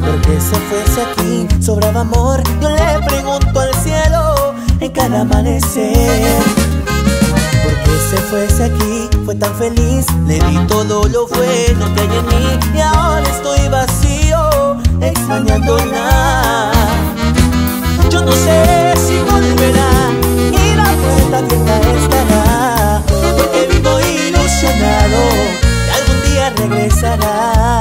porque se fuese aquí sobraba amor. Yo le pregunto al cielo en cada amanecer feliz. Le di todo lo bueno que hay en mí y ahora estoy vacío extrañándola yo no sé si volverá y la puerta abierta estará porque vivo ilusionado que algún día regresará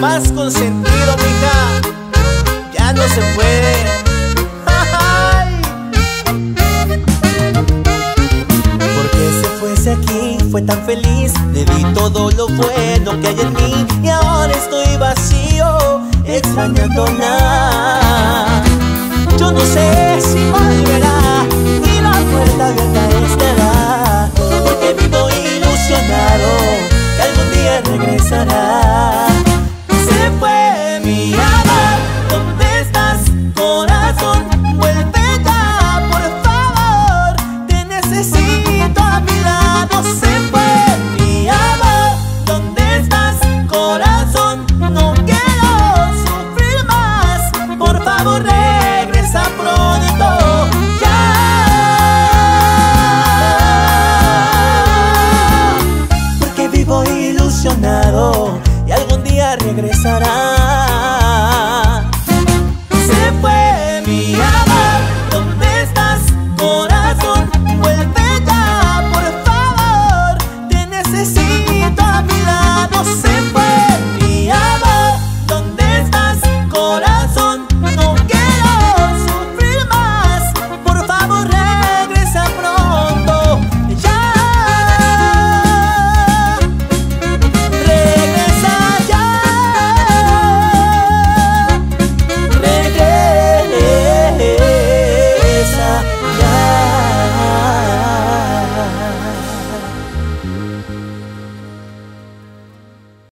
más consentido, mija. Ya no se puede. Aquí, fue tan feliz. Le di todo lo bueno que hay en mí. Y ahora estoy vacío, extrañándola. Yo no sé si volverá